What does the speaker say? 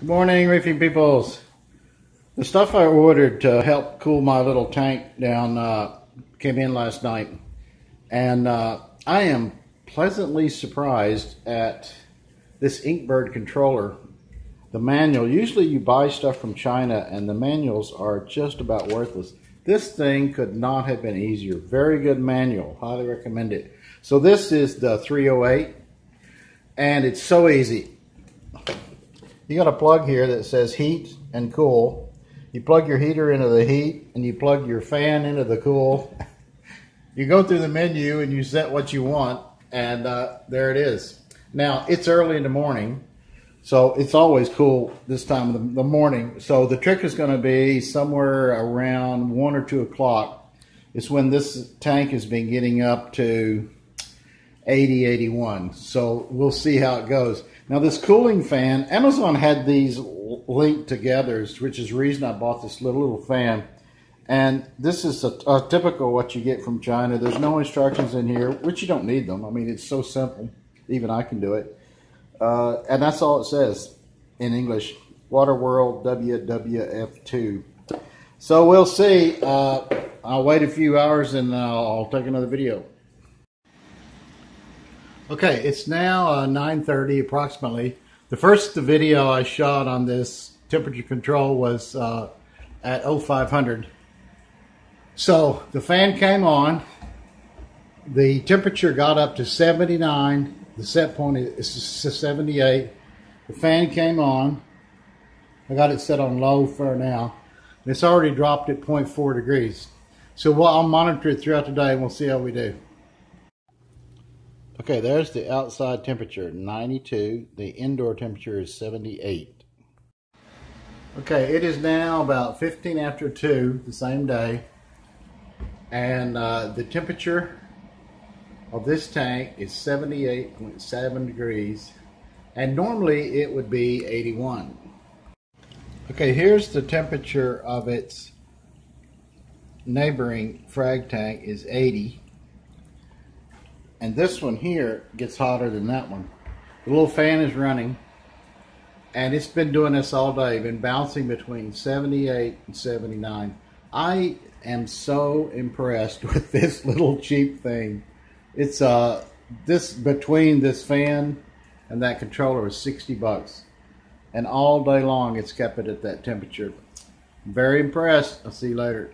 Good morning, reefing peoples. The stuff I ordered to help cool my little tank down uh, came in last night, and uh, I am pleasantly surprised at this Inkbird controller. The manual, usually you buy stuff from China and the manuals are just about worthless. This thing could not have been easier. Very good manual, highly recommend it. So this is the 308 and it's so easy you got a plug here that says heat and cool. You plug your heater into the heat and you plug your fan into the cool. you go through the menu and you set what you want and uh, there it is. Now it's early in the morning so it's always cool this time of the, morning. So the trick is going to be somewhere around one or two o'clock. It's when this tank has been getting up to 80, 81. So we'll see how it goes. Now this cooling fan, Amazon had these linked together, which is the reason I bought this little, little fan. And this is a, a typical what you get from China. There's no instructions in here, which you don't need them. I mean, it's so simple. Even I can do it. Uh, and that's all it says in English. Waterworld WWF2. So we'll see. Uh, I'll wait a few hours and I'll, I'll take another video. Okay, it's now uh, 9.30 approximately. The first video I shot on this temperature control was uh, at 0500. So the fan came on. The temperature got up to 79. The set point is 78. The fan came on. I got it set on low for now. It's already dropped at 0.4 degrees. So we'll, I'll monitor it throughout the day and we'll see how we do. Okay, there's the outside temperature, 92. The indoor temperature is 78. Okay, it is now about 15 after 2, the same day. And uh, the temperature of this tank is 78.7 degrees. And normally it would be 81. Okay, here's the temperature of its neighboring frag tank is 80 and this one here gets hotter than that one. The little fan is running and it's been doing this all day, been bouncing between 78 and 79. I am so impressed with this little cheap thing. It's uh this between this fan and that controller is 60 bucks. And all day long it's kept it at that temperature. Very impressed. I'll see you later.